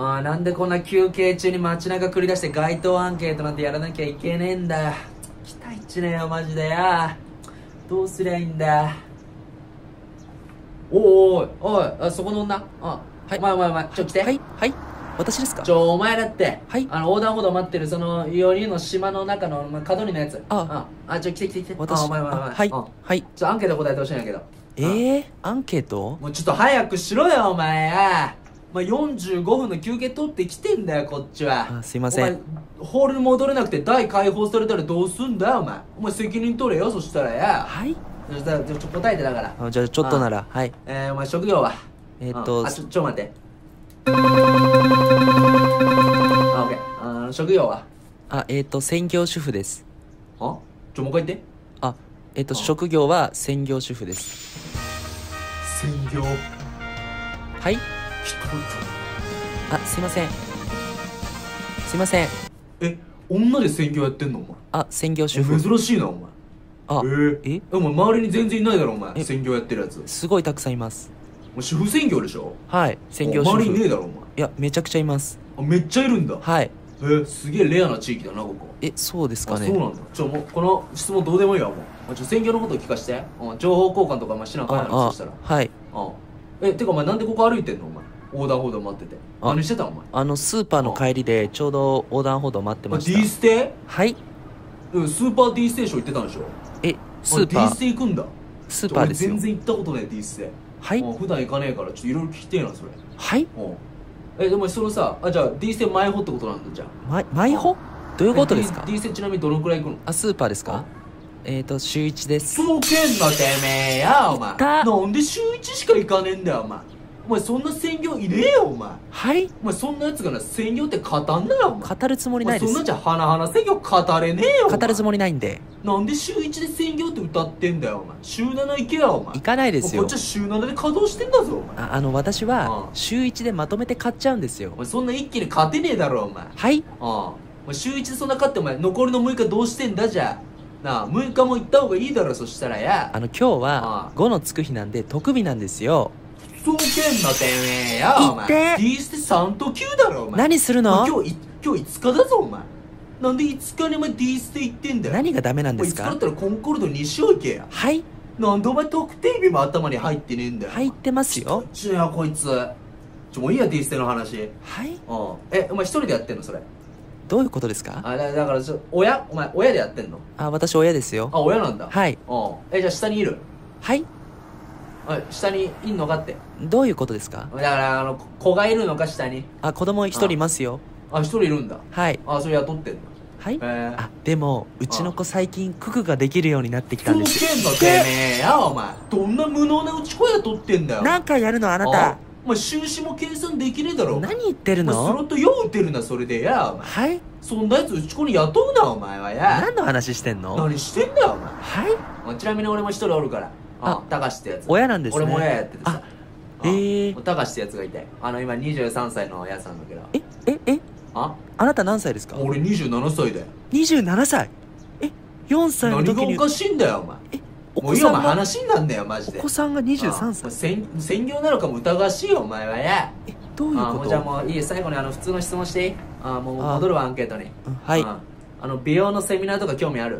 あーなんでこんな休憩中に街中繰り出して街頭アンケートなんてやらなきゃいけねえんだ。よ期待値ねえよマジで。よどうすりゃいいんだ。よおいおいおいあそこの女。あはい。お前お前お前ちょ来て。はいはい。私ですか？ちょお前だって、はい。あの横断歩道待ってるその4人の島の中のま角にのやつ。あ。ああちょ来て来て来て。私。あお前お前お前。あはい。うん。はい。ちょアンケート答えてほしいんやけど。えー、アンケート？もうちょっと早くしろよお前。あまあ、45分の休憩取ってきてんだよこっちは。あすいません。ホールに戻れなくて台解放されたらどうすんだよお前。お前責任取れよそしたらや。はい。そしたらちょ答えてだから。あじゃあちょっとならはい。えー、お前職業は？えーっとうん。あちょちょ待って。あオッケー。あの職業は？あえー、っと専業主婦です。あ？ちょもう一回言って。あえー、っとあ。職業は専業主婦です。専業。はい。一あすいません。すいません。え女で専業やってんの？お前。あ専業主婦。珍しいなお前。あえー、え？お前周りに全然いないだろお前。え？専業やってるやつ。すごいたくさんいます。お前主婦専業でしょ？はい専業主周りにねえ婦だろお前。いやめちゃくちゃいます。あめっちゃいるんだ。はい。えー、すげえレアな地域だなここ。えそうですかね。あそうなんだ。ちょもうこの質問どうでもいいわもう。ちょ専業のこと聞かして。うん情報交換とかまあしなあかんやろあそしたら。あはい。うんえてかお前なんでここ歩いてんのお前横断歩道待ってて。あ何してたんお前？あのスーパーの帰りでちょうど横断歩道待ってまし D たステ？はい。うんスーパー D ステーション行ってたんでしょ？えスーパあ D スーテ行くんだ。スーパーですよ。俺全然行ったことない D ステ。はい。うん普段行かねえからちょっといろいろ聞きてえなそれ。はい。うん。えでもそのさあじゃあ D ステ前歩ってことなんだじゃあ。まマイホどういうことですか？D, D ステちなみにどのくらい行くの？あスーパーですか？えっ、ー、と週1です。そうけんなてめえやお前。た。なんで週1しか行かねえんだよお前お前そんな専業いねえよお前。はい。お前そんなやつがな専業って語んなよ語るつもりないです。そんなんじゃ花々専業語れねえよ語るつもりないんで。なんで週1で専業って歌ってんだよお前。週7行けよお前。行かないですよ。こっちは週7で稼働してんだぞお前。ああの私はうん週1でまとめて買っちゃうんですよ。お前そんな一気に勝てねえだろお前。はい。ああ。お前週1でそんな勝ってお前残りの6日どうしてんだじゃあ。なあ6日も行った方がいいだろそしたらや。あの今日あは5のつく日なんで特日なんですよそうけんなてめえやお行って。前。D ステ3と9だろお前。何するの？今日い今日5日だぞお前。なんで5日にお前 D ステ行ってんだよ。何がダメなん5ですか？日だったらコンコルド西尾行けや。はい。なんでお前特定日も頭に入ってねえんだよ入ってますよ。ちょやこいつ。ちょもういいや D ステの話。うん。はいえお前一人でやってんのそれ？どういうことですか？あだだからちょ親？お前親でやってんの？あ私親ですよ。あ親なんだ。はい。うん。えじゃあ下にいる？はい。あ下にいんのかって。どういうことですか？だからあの子がいるのか下に。あ子供一人いますよ。あ。一人いるんだ。はい。あそれ雇ってんだはい。へえあでもうちの子最近九九ができるようになってきたんです。よけんのてめえやお前。どんな無能なうち子雇ってんだよ。何回やるのああなた。お前収支も計算できねえだろ。何言ってるお前スロのット4打てるなそれでやお前。はい。そんなやつうち子に雇うなお前はや。何の話してんの？何してんだよお前。はい。あちなみに俺も一人おるからああ高橋ってやつ。親なんですね。俺も親やっててさ。あへえあ高橋ってやつがいてあの今23歳のやつなんだけど。えええあ？あなた何歳ですか？俺27歳だよ。27歳。え4歳の何時に。がおかしいんだよお前。えお子さんが？話になんだよマジで。お子さんがあ23歳。専専業なのかも疑わしいよお前はや。えどういうこあもうじゃあともういい最後にあの普通の質問していい？あもうあ戻るわアンケートに。うんはい。ああの美容のセミナーとか興味ある？